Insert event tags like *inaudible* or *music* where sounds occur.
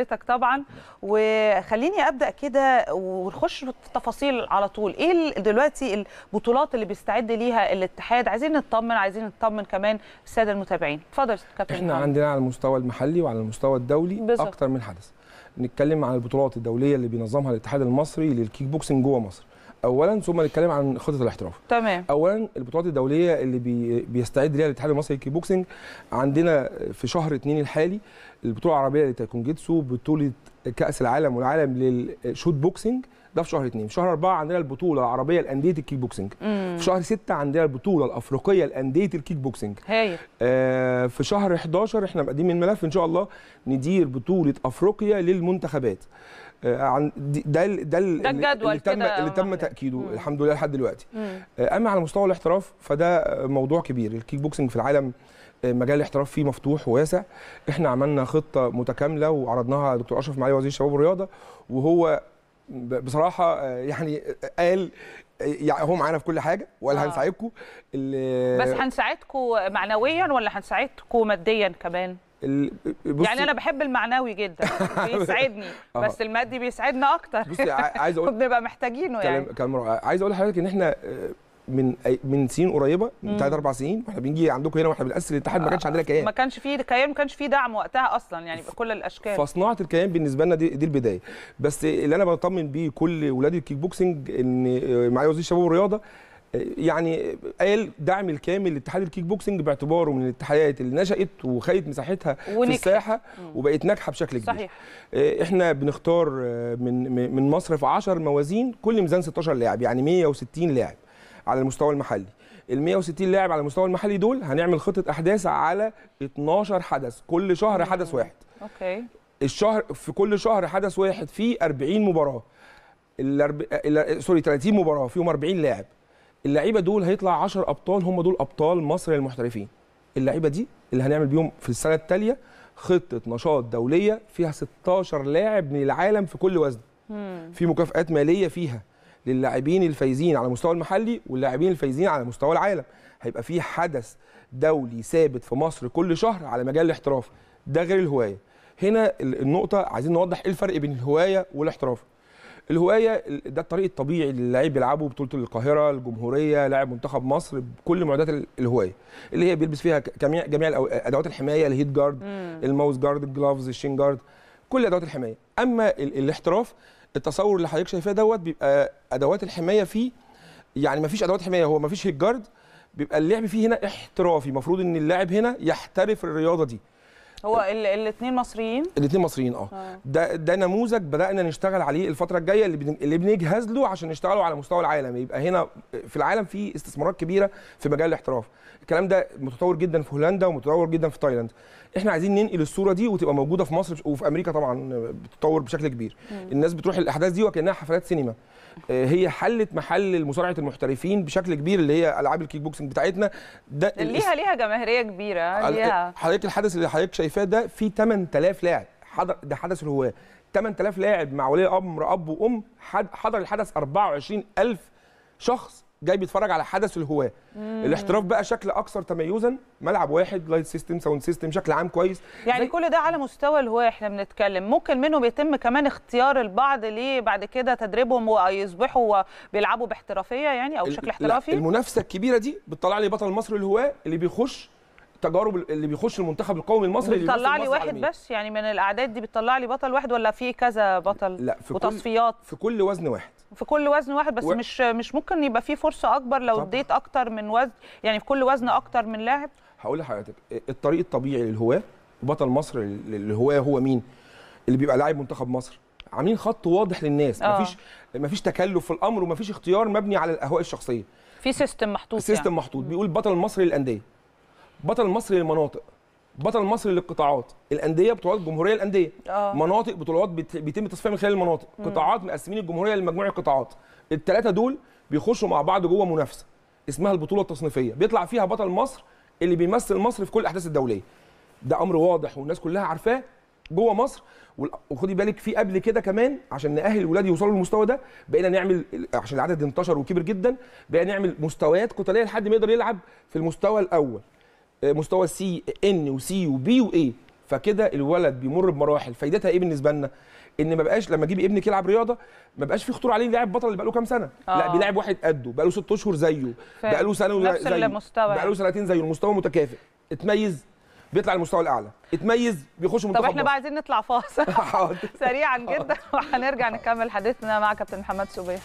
حضرتك طبعا. وخليني أبدأ كده ونخش في التفاصيل على طول. إيه دلوقتي البطولات اللي بيستعد ليها الاتحاد؟ عايزين نطمن عايزين نطمن كمان السادة المتابعين. اتفضل كابتن إحنا محمد. عندنا على المستوى المحلي وعلى المستوى الدولي بالظبط. أكتر من حدث. نتكلم عن البطولات الدولية اللي بينظمها الاتحاد المصري للكيك بوكسنج جوه مصر. اولا ثم نتكلم عن خطة الاحتراف. تمام. اولا البطولات الدولية اللي بي بيستعد ليها الاتحاد المصري للكيك بوكسنج عندنا في شهر اتنين الحالي البطولة العربية للتايكونجيتسو بطولة كأس العالم والعالم للشوت بوكسنج ده في شهر اتنين. في شهر أربعة عندنا البطولة العربية لأندية الكيك بوكسنج امم في شهر ستة عندنا البطولة الأفريقية لأندية الكيك بوكسنج هايل. آه، في شهر 11 إحنا مقدمين الملف إن شاء الله ندير بطولة أفريقيا للمنتخبات. آه، عن ده ال- ده ال- ده الجدول اللي تم اللي تم. تأكيده مم. الحمد لله لحد دلوقتي. مم. آه، أما على مستوى الاحتراف فده موضوع كبير. الكيك بوكسنج في العالم آه، مجال الاحتراف فيه مفتوح وواسع. إحنا عملنا خطة متكاملة وعرضناها على دكتور أشرف معالي وزير الشباب والرياضه وهو بصراحة يعني قال يعني هو معانا في كل حاجة وقال آه. هنساعدكم. بس هنساعدكم معنويا ولا هنساعدكم ماديا كمان؟ يعني أنا بحب المعنوي جدا بيسعدني *laughs* آه. بس المادي بيسعدنا أكتر. بصي عايز *laughs* أقول بنبقى محتاجينه يعني. كلام رائع. عايز أقول لحضرتك إن إحنا آه، من من سنين قريبة. من ثلاث أربع سنين وإحنا بنيجي عندكم هنا وإحنا بنأسس الاتحاد ما كانش عندنا كيان ما كانش فيه كيان ما كانش فيه دعم وقتها أصلا يعني بكل الأشكال فصناعة الكيان بالنسبة لنا دي, دي البداية بس اللي أنا بطمن بيه كل ولاد الكيك بوكسنج إن آه، معالي وزير الشباب والرياضة آه، يعني قال دعم الكامل لاتحاد الكيك بوكسنج باعتباره من الاتحادات اللي نشأت وخدت مساحتها في ونجحت. الساحة. وبقت ناجحة بشكل كبير صحيح آه، إحنا بنختار من من من مصر في 10 موازين كل ميزان 16 لاعب يعني 160 لاعب على المستوى المحلي. ال 160 لاعب على المستوى المحلي دول هنعمل خطة أحداث على 12 حدث كل شهر حدث واحد. okay. الشهر في كل شهر حدث واحد فيه 40 مباراة. الأرب... ال- sorry 30 مباراة فيهم 40 لاعب. اللعيبة دول هيطلع 10 أبطال هم دول أبطال مصر للمحترفين. اللعيبة دي اللي هنعمل بيهم في السنة التالية خطة نشاط دولية فيها 16 لاعب من العالم في كل وزن. في مكافآت مالية فيها. للاعبين الفايزين على المستوى المحلي واللاعبين الفايزين على مستوى العالم. هيبقى في حدث دولي ثابت في مصر كل شهر على مجال الاحتراف. ده غير الهواية. هنا ال- النقطة عايزين نوضح إيه الفرق بين الهواية والاحتراف. الهواية ال- ده الطريق الطبيعي اللي اللعيب بيلعبه بطولة القاهرة الجمهورية لاعب منتخب مصر بكل معدات ال- الهواية. اللي هي بيلبس فيها جميع جميع أدوات الحماية الهيت جارد. الماوس جارد الجلافز الشين جارد كل أدوات الحماية. أما ال- الاحتراف التصور اللي حضرتك شايفاه دوت بيبقى أدوات الحماية فيه يعني ما فيش أدوات حماية هو ما فيش هيت جارد بيبقى اللعب فيه هنا احترافي المفروض إن اللاعب هنا يحترف الرياضة دي. هو الاثنين مصريين؟ الاثنين مصريين آه. آه. ده ده نموذج بدأنا نشتغل عليه الفترة الجاية اللي بن- اللي بنجهز له عشان نشتغله على مستوى العالم. يبقى هنا في العالم في استثمارات كبيرة في مجال الاحتراف. الكلام ده متطور جدا في هولندا ومتطور جدا في تايلاند. إحنا عايزين ننقل الصورة دي وتبقى موجودة في مصر وفي أمريكا طبعا بتتطور بشكل كبير. الناس بتروح الاحداث دي وكأنها حفلات سينما. آه، هي حلت محل مصارعه المحترفين بشكل كبير اللي هي ألعاب الكيك بوكسنج بتاعتنا. ده ليها ليها جماهيرية كبيرة ليها. حضرتك الحدث اللي حضرتك شايفاه ده فيه 8000 لاعب. حضر ده حدث الهواة. 8000 لاعب مع ولي أمر أب وأم حضر الحدث 24000 شخص جاي بيتفرج على حدث الهواة. الاحتراف بقى شكل أكثر تميزا ملعب واحد light system sound system شكل عام كويس. يعني كل ده على مستوى الهوايه إحنا بنتكلم. ممكن منه بيتم كمان اختيار البعض ليه بعد كده تدريبهم ويصبحوا بيلعبوا باحترافية يعني أو بشكل احترافي؟ المنافسة الكبيرة دي بتطلع لي بطل مصر الهواة اللي بيخش تجارب اللي بيخش المنتخب القومي المصري بتطلع لي واحد. بس يعني من الأعداد دي بتطلع لي بطل واحد ولا في كذا بطل لا في كل وتصفيات في كل وزن واحد في كل وزن واحد بس و- مش مش ممكن يبقى في فرصة أكبر لو. اديت أكتر من وزن يعني في كل وزن أكتر من لاعب هقول لحضرتك الطريق الطبيعي للهواة بطل مصر للهواة هو مين؟ اللي بيبقى لاعب منتخب مصر عاملين خط واضح للناس آه. مفيش مفيش تكلف في الأمر ومفيش اختيار مبني على الاهواء الشخصية في system محطوط ال system يعني. محطوط بيقول بطل مصر للأندية بطل مصر للمناطق بطل مصر للقطاعات. الأندية بطولات جمهوريه الأندية. آه. مناطق بطولات بيتم تصفيها من خلال المناطق. قطاعات مقسمين الجمهورية لمجموعة قطاعات الثلاثه دول بيخشوا مع بعض جوه منافسة اسمها البطولة التصنيفية. بيطلع فيها بطل مصر اللي بيمثل مصر في كل الأحداث الدولية. ده أمر واضح والناس كلها عارفاه جوه مصر. وخدي بالك في قبل كده كمان عشان نأهل الولاد يوصلوا للمستوى ده بقينا نعمل عشان العدد انتشر وكبر جدا بقينا نعمل مستويات قتالية لحد ما يقدر يلعب في المستوى الأول. مستوى C N و C و B و A فكده الولد بيمر بمراحل. فايدتها إيه بالنسبة لنا؟ إن ما بقاش لما أجيب ابنك يلعب رياضة ما بقاش في خطورة عليه لاعب بطل اللي بقى له كام سنة. لا آه. بيلاعب واحد قده بقى له ست أشهر زيه فاهم. بقى له سنة نفس زيه المستوى بقى له يعني. سنتين زيه المستوى متكافئ. اتميز بيطلع المستوى الأعلى. اتميز بيخش طب منتخب إحنا بقى عايزين نطلع فاصل. *laughs* *laughs* سريعا جدا. *laughs* وهنرجع نكمل حديثنا مع كابتن محمد سبيح